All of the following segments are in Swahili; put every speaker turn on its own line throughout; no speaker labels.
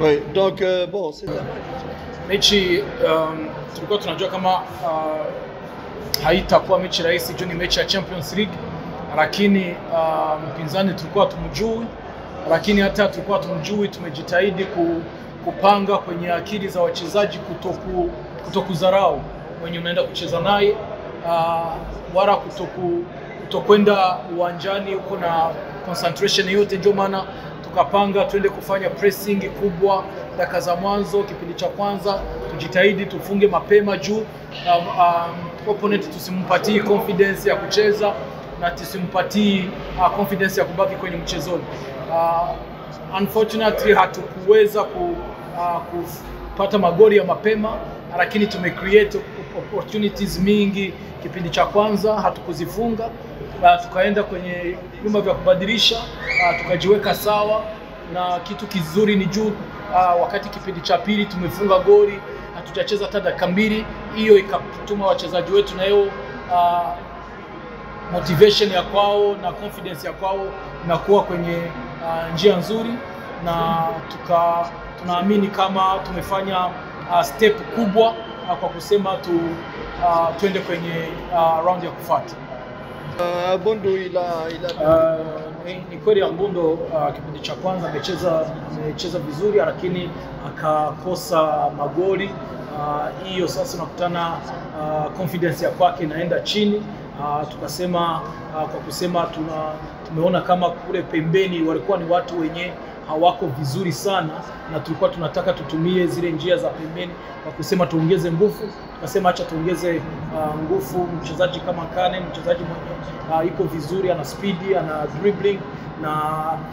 Oui, donc euh, bon, c'est
mechi um, tulikuwa tunajua kama uh, haitakuwa mechi rahisi juu ni mechi ya Champions League, lakini uh, mpinzani tulikuwa tumjui, lakini hata tulikuwa tumjui, tumejitahidi ku, kupanga kwenye akili za wachezaji kutoku, kutokudharau mwenye unaenda kucheza naye uh, wala kutoku, kutokwenda uwanjani uko na concentration yote, ndio maana tukapanga tuende kufanya pressing kubwa dakika za mwanzo, kipindi cha kwanza tujitahidi tufunge mapema juu um, um, opponent tusimpatii confidence ya kucheza na tusimpatii uh, confidence ya kubaki kwenye mchezoni. Uh, unfortunately hatukuweza ku, uh, kupata magoli ya mapema, lakini tume create opportunities mingi kipindi cha kwanza hatukuzifunga. Uh, tukaenda kwenye vyumba vya kubadilisha uh, tukajiweka sawa na kitu kizuri ni juu uh, wakati kipindi cha pili tumefunga goli hatujacheza hata dakika mbili, hiyo ikatuma wachezaji wetu na hiyo uh, motivation ya kwao na confidence ya kwao inakuwa kwenye uh, njia nzuri, na tuka tunaamini kama tumefanya uh, step kubwa uh, kwa kusema tu uh, tuende kwenye uh, round ya kufuata.
Uh, ila, ila...
Uh, ni, ni kweli Ambundo uh, kipindi cha kwanza amecheza amecheza vizuri, lakini akakosa magoli hiyo. Uh, sasa unakutana uh, confidence ya kwake inaenda chini. Uh, tukasema uh, kwa kusema tuna tumeona kama kule pembeni walikuwa ni watu wenye hawako vizuri sana, na tulikuwa tunataka tutumie zile njia za pembeni kwa kusema tuongeze nguvu. Tukasema acha tuongeze uh, nguvu. Mchezaji kama Kane, mchezaji mwenye uh, iko vizuri, ana spidi, ana dribbling na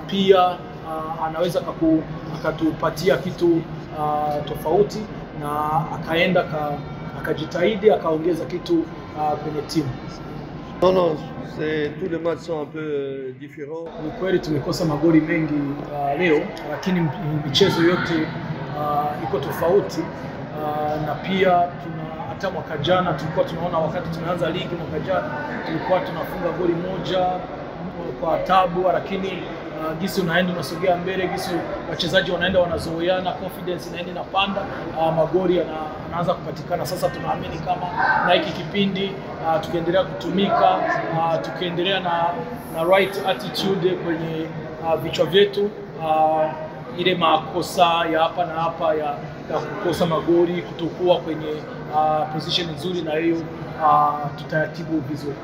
pia uh, anaweza kaku, akatupatia kitu uh, tofauti, na akaenda ka, akajitahidi akaongeza kitu uh, kwenye timu.
Non, non, tous les matchs sont un peu euh, différents.
Ni kweli tumekosa magoli mengi uh, leo, lakini michezo yote uh, iko tofauti uh, na pia tuna hata mwaka jana tulikuwa tunaona wakati tumeanza ligi mwaka jana tulikuwa tunafunga goli moja kwa tabu, lakini uh, gisi unaenda unasogea mbele, gisi wachezaji wanaenda wanazoeana, confidence inaenda inapanda, uh, magoli yanaanza kupatikana. Sasa tunaamini kama na hiki kipindi uh, tukiendelea kutumika uh, tukiendelea na, na right attitude kwenye uh, vichwa vyetu uh, ile makosa ya hapa na hapa ya, ya kukosa magoli, kutokuwa kwenye uh, position nzuri, na hiyo uh, tutayatibu vizuri.